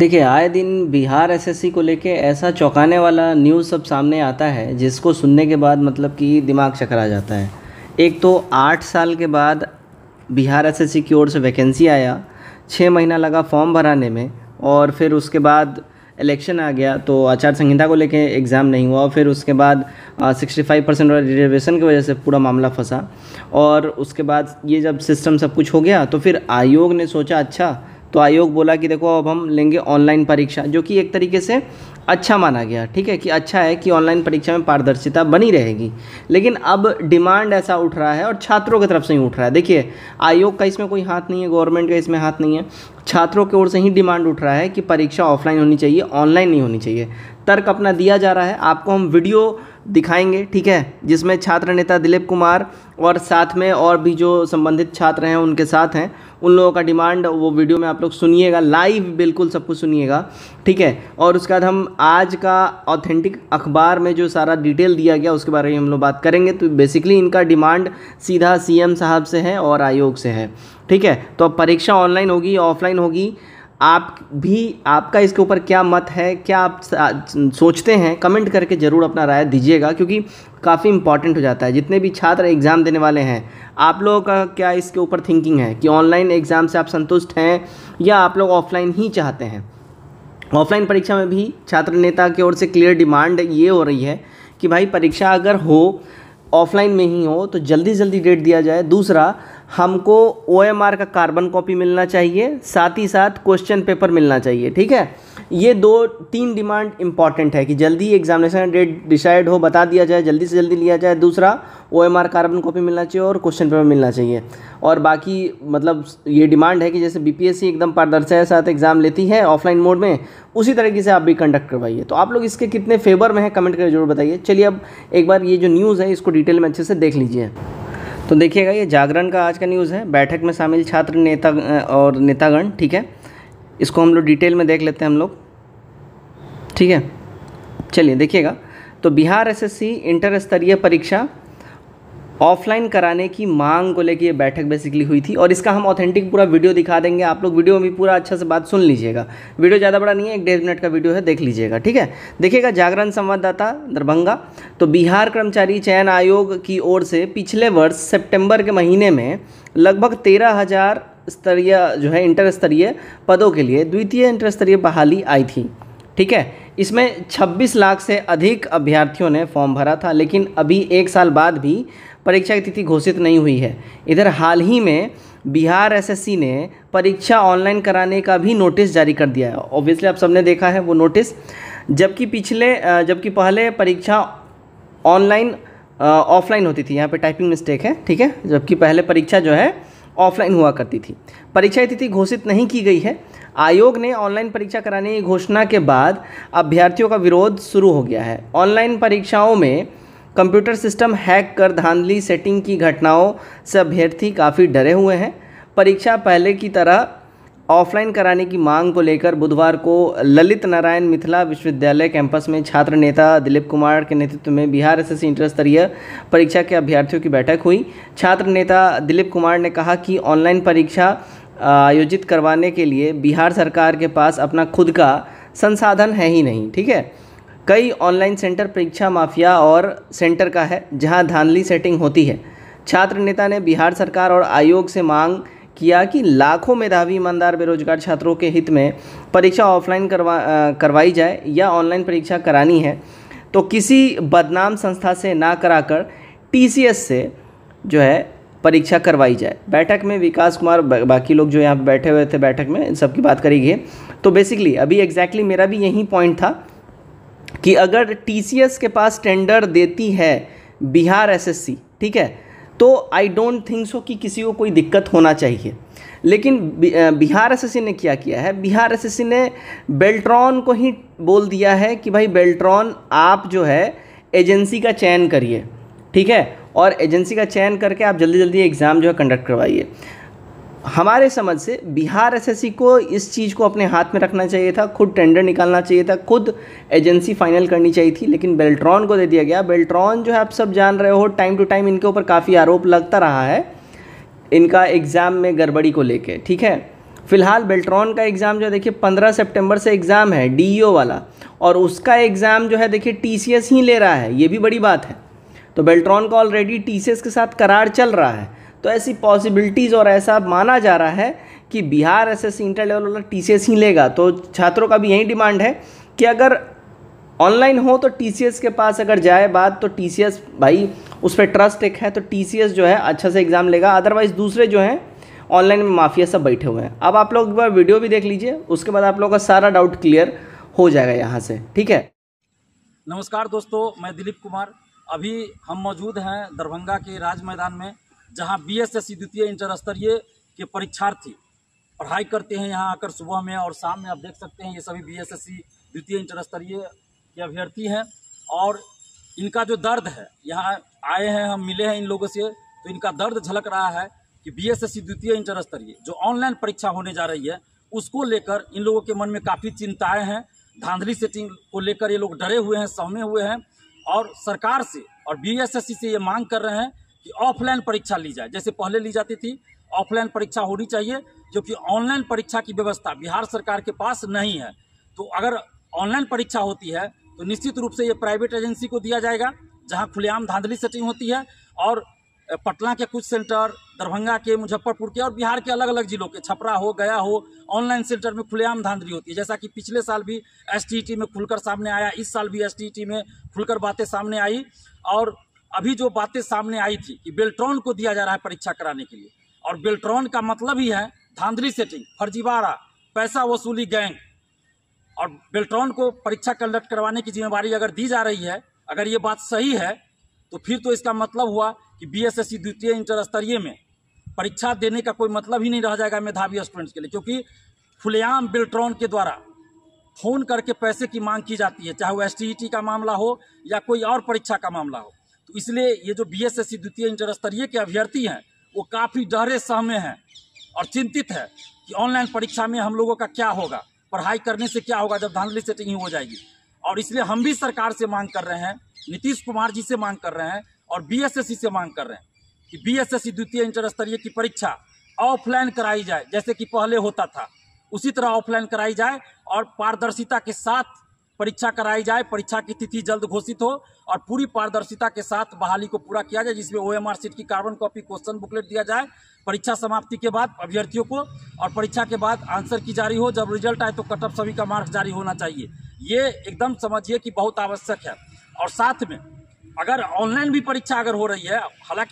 देखिए, आए दिन बिहार एसएससी को लेके ऐसा चौंकाने वाला न्यूज़ सब सामने आता है, जिसको सुनने के बाद मतलब कि दिमाग चकरा जाता है। एक तो आठ साल के बाद बिहार एसएससी की ओर से वैकेंसी आया छः महीना लगा फॉर्म भराने में, और फिर उसके बाद इलेक्शन आ गया तो आचार संहिता को लेके एग्ज़ाम नहीं हुआ, फिर उसके बाद सिक्सटी फाइव परसेंट रिजर्वेशन की वजह से पूरा मामला फंसा, और उसके बाद ये जब सिस्टम सब कुछ हो गया तो फिर आयोग ने सोचा अच्छा तो आयोग बोला कि देखो, अब हम लेंगे ऑनलाइन परीक्षा, जो कि एक तरीके से अच्छा माना गया। ठीक है कि अच्छा है कि ऑनलाइन परीक्षा में पारदर्शिता बनी रहेगी। लेकिन अब डिमांड ऐसा उठ रहा है और छात्रों की तरफ़ से ही उठ रहा है। देखिए, आयोग का इसमें कोई हाथ नहीं है गवर्नमेंट का इसमें हाथ नहीं है। छात्रों की ओर से ही डिमांड उठ रहा है कि परीक्षा ऑफलाइन होनी चाहिए ऑनलाइन नहीं होनी चाहिए। तर्क अपना दिया जा रहा है। आपको हम वीडियो दिखाएँगे, ठीक है? जिसमें छात्र नेता दिलीप कुमार और साथ में और भी जो संबंधित छात्र हैं, उनके साथ हैं। उन लोगों का डिमांड वो वीडियो में आप लोग सुनिएगा, लाइव बिल्कुल सब कुछ सुनिएगा, ठीक है? और उसके बाद हम आज का ऑथेंटिक अखबार में जो सारा डिटेल दिया गया, उसके बारे में हम लोग बात करेंगे। तो बेसिकली इनका डिमांड सीधा सीएम साहब से है और आयोग से है, ठीक है? तो अब परीक्षा ऑनलाइन होगी, ऑफलाइन होगी आप भी, आपका इसके ऊपर क्या मत है, क्या आप सोचते हैं, कमेंट करके ज़रूर अपना राय दीजिएगा, क्योंकि काफ़ी इंपॉर्टेंट हो जाता है। जितने भी छात्र एग्ज़ाम देने वाले हैं, आप लोगों का क्या इसके ऊपर थिंकिंग है कि ऑनलाइन एग्ज़ाम से आप संतुष्ट हैं, या आप लोग ऑफलाइन ही चाहते हैं? ऑफलाइन परीक्षा में भी छात्र नेता की ओर से क्लियर डिमांड ये हो रही है कि भाई परीक्षा अगर हो ऑफलाइन में ही हो तो जल्दी जल्दी डेट दिया जाए। दूसरा हमको ओ एम आर का कार्बन कॉपी मिलना चाहिए, साथ ही साथ क्वेश्चन पेपर मिलना चाहिए, ठीक है? ये दो, तीन डिमांड इंपॉर्टेंट है कि जल्दी एग्जामिनेशन डेट डिसाइड हो, बता दिया जाए, जल्दी से जल्दी लिया जाए। दूसरा O M R carbon copy मिलना चाहिए और क्वेश्चन पेपर मिलना चाहिए। और बाकी मतलब ये डिमांड है कि जैसे बीपीएससी एकदम पारदर्शिता के साथ एग्ज़ाम लेती है ऑफलाइन मोड में, उसी तरीके से आप भी कंडक्ट करवाइए। तो आप लोग इसके कितने फेवर में हैं कमेंट करके ज़रूर बताइए। चलिए अब एक बार ये जो न्यूज़ है, इसको डिटेल में अच्छे से देख लीजिए। तो देखिएगा, ये जागरण का आज का न्यूज़ है। बैठक में शामिल छात्र नेता, और नेतागण, ठीक है? इसको हम लोग डिटेल में देख लेते हैं हम लोग। ठीक है? चलिए, देखिएगा। तो बिहार एसएससी इंटर स्तरीय परीक्षा ऑफलाइन कराने की मांग को लेकर ये बैठक बेसिकली हुई थी और इसका हम ऑथेंटिक पूरा वीडियो दिखा देंगे। आप लोग वीडियो में भी पूरा अच्छा से बात सुन लीजिएगा। वीडियो ज़्यादा बड़ा नहीं है, एक डेढ़ मिनट का वीडियो है, देख लीजिएगा, ठीक है? देखिएगा, जागरण संवाददाता दरभंगा तो बिहार कर्मचारी चयन आयोग की ओर से पिछले वर्ष सेप्टेम्बर के महीने में लगभग तेरह हज़ार स्तरीय जो है इंटर स्तरीय पदों के लिए द्वितीय इंटर स्तरीय बहाली आई थी, ठीक है? इसमें 26 लाख से अधिक अभ्यर्थियों ने फॉर्म भरा था, लेकिन अभी एक साल बाद भी परीक्षा की तिथि घोषित नहीं हुई है। इधर हाल ही में बिहार एसएससी ने परीक्षा ऑनलाइन कराने का भी नोटिस जारी कर दिया है। ऑब्वियसली आप सबने देखा है वो नोटिस। जबकि पिछले जबकि पहले परीक्षा ऑनलाइन ऑफलाइन होती थी। यहाँ पे टाइपिंग मिस्टेक है, ठीक है? जबकि पहले परीक्षा जो है, ऑफलाइन हुआ करती थी। परीक्षा तिथि घोषित नहीं की गई है। आयोग ने ऑनलाइन परीक्षा कराने की घोषणा के बाद अभ्यर्थियों का विरोध शुरू हो गया है। ऑनलाइन परीक्षाओं में कंप्यूटर सिस्टम हैक कर धांधली सेटिंग की घटनाओं से अभ्यर्थी काफ़ी डरे हुए हैं। परीक्षा पहले की तरह ऑफलाइन कराने की मांग को लेकर बुधवार को ललित नारायण मिथिला विश्वविद्यालय कैंपस में छात्र नेता दिलीप कुमार के नेतृत्व में बिहार एस एस इंटर स्तरीय परीक्षा के अभ्यर्थियों की बैठक हुई। छात्र नेता दिलीप कुमार ने कहा कि ऑनलाइन परीक्षा आयोजित करवाने के लिए बिहार सरकार के पास अपना खुद का संसाधन है ही नहीं, ठीक है? कई ऑनलाइन सेंटर परीक्षा माफिया और सेंटर का है, जहाँ धांधली सेटिंग होती है। छात्र नेता ने बिहार सरकार और आयोग से मांग किया कि लाखों मेधावी, ईमानदार, बेरोजगार छात्रों के हित में परीक्षा ऑफलाइन करवा करवाई जाए या ऑनलाइन परीक्षा करानी है तो किसी बदनाम संस्था से ना कराकर टीसीएस से जो है परीक्षा करवाई जाए। बैठक में विकास कुमार बाकी लोग जो यहाँ बैठे हुए थे बैठक में, इन सबकी बात करेंगे। तो बेसिकली अभी एग्जैक्टली exactly मेरा भी यही पॉइंट था कि अगर टीसीएस के पास टेंडर देती है बिहार एसएससी ठीक है तो आई डोंट थिंक सो कि किसी को कोई दिक्कत होना चाहिए। लेकिन बिहार एसएससी ने क्या किया है? बिहार एसएससी ने बेल्ट्रॉन को ही बोल दिया है कि भाई बेल्ट्रॉन आप जो है एजेंसी का चयन करिए, ठीक है? और एजेंसी का चयन करके आप जल्दी जल्दी एग्ज़ाम जो है कंडक्ट करवाइए। हमारे समझ से बिहार एसएससी को इस चीज़ को अपने हाथ में रखना चाहिए था, खुद टेंडर निकालना चाहिए था, खुद एजेंसी फाइनल करनी चाहिए थी, लेकिन बेल्ट्रॉन को दे दिया गया। बेल्ट्रॉन जो है, आप सब जान रहे हो टाइम टू टाइम इनके ऊपर काफ़ी आरोप लगता रहा है इनका एग्ज़ाम में गड़बड़ी को लेके, ठीक है? फ़िलहाल बेल्ट्रॉन का एग्ज़ाम जो है, देखिए, पंद्रह सेप्टेम्बर से एग्ज़ाम है डी वाला, और उसका एग्ज़ाम जो है, देखिए टीसीएस ही ले रहा है, ये भी बड़ी बात है। तो बेल्ट्रॉन का ऑलरेडी टीसीएस के साथ करार चल रहा है। तो ऐसी पॉसिबिलिटीज़ और ऐसा माना जा रहा है कि Bihar S S inter level वाला टी सी एस ही लेगा। तो छात्रों का भी यही डिमांड है कि अगर ऑनलाइन हो तो टी सी एस के पास अगर जाए बात तो टी सी एस भाई, उस पर ट्रस्ट एक है तो टी सी एस जो है अच्छा से एग्ज़ाम लेगा। अदरवाइज़ दूसरे जो हैं ऑनलाइन में माफिया सब बैठे हुए हैं। अब आप लोग एक बार वीडियो भी देख लीजिए, उसके बाद आप लोगों का सारा डाउट क्लियर हो जाएगा यहाँ से। ठीक है? नमस्कार दोस्तों, मैं दिलीप कुमार। अभी हम मौजूद हैं दरभंगा के राज मैदान में। जहाँ बीएसएससी द्वितीय इंटर स्तरीय के परीक्षार्थी पढ़ाई करते हैं यहाँ आकर सुबह में और शाम में, आप देख सकते हैं ये सभी बीएसएससी द्वितीय इंटर स्तरीय के अभ्यर्थी हैं और इनका जो दर्द है, यहाँ आए हैं, हम मिले हैं इन लोगों से तो इनका दर्द झलक रहा है कि बीएसएससी द्वितीय इंटर स्तरीय जो ऑनलाइन परीक्षा होने जा रही है, उसको लेकर इन लोगों के मन में काफ़ी चिंताएँ हैं। धांधली सेटिंग को लेकर ये लोग डरे हुए हैं, सहमे हुए हैं और सरकार से और बीएसएससी से ये मांग कर रहे हैं कि ऑफलाइन परीक्षा ली जाए। जैसे पहले ली जाती थी, ऑफलाइन परीक्षा होनी चाहिए क्योंकि ऑनलाइन परीक्षा की व्यवस्था बिहार सरकार के पास नहीं है। तो अगर ऑनलाइन परीक्षा होती है तो निश्चित रूप से ये प्राइवेट एजेंसी को दिया जाएगा, जहाँ खुलेआम धांधली सेटिंग होती है, और पटना के कुछ सेंटर, दरभंगा के, मुजफ्फरपुर के और बिहार के अलग अलग जिलों के, छपरा हो, गया हो, ऑनलाइन सेंटर में खुलेआम धांधली होती है। जैसा कि पिछले साल भी एस में खुलकर सामने आया, इस साल भी एस में खुलकर बातें सामने आई, और अभी जो बातें सामने आई थी कि बेल्ट्रॉन को दिया जा रहा है परीक्षा कराने के लिए, और बेल्ट्रॉन का मतलब ही है धांधली सेटिंग फर्जीवाड़ा पैसा वसूली गैंग। और बेल्ट्रॉन को परीक्षा कंडक्ट करवाने की जिम्मेवारी अगर दी जा रही है, अगर ये बात सही है तो फिर तो इसका मतलब हुआ कि बीएसएससी द्वितीय इंटर स्तरीय में परीक्षा देने का कोई मतलब ही नहीं रह जाएगा मेधावी स्टूडेंट्स के लिए, क्योंकि खुलेआम बिल्ट्रॉन के द्वारा फ़ोन करके पैसे की मांग की जाती है, चाहे वो एसटीईटी का मामला हो या कोई और परीक्षा का मामला हो। तो इसलिए ये जो बी एस द्वितीय इंटर स्तरीय के अभ्यर्थी हैं, वो काफ़ी डरे सहमे हैं और चिंतित है कि ऑनलाइन परीक्षा में हम लोगों का क्या होगा, पढ़ाई करने से क्या होगा जब धांधली सेटिंग ही हो जाएगी। और इसलिए हम भी सरकार से मांग कर रहे हैं, नीतीश कुमार जी से मांग कर रहे हैं और बीएसएससी से मांग कर रहे हैं कि बीएसएससी द्वितीय इंटर स्तरीय की परीक्षा ऑफलाइन कराई जाए, जैसे कि पहले होता था। उसी तरह ऑफलाइन कराई जाए और पारदर्शिता के साथ परीक्षा कराई जाए, परीक्षा की तिथि जल्द घोषित हो और पूरी पारदर्शिता के साथ बहाली को पूरा किया जाए, जिसमें ओ एम सीट की कार्बन कॉपी क्वेश्चन बुकलेट दिया जाए। परीक्षा समाप्ति के बाद अभ्यर्थियों को और परीक्षा के बाद आंसर की जारी हो। जब रिज़ल्ट आए तो कटअप सभी का मार्क्स जारी होना चाहिए। ये एकदम समझिए कि बहुत आवश्यक है। और साथ में अगर ऑनलाइन भी परीक्षा अगर हो रही है, हालाँकि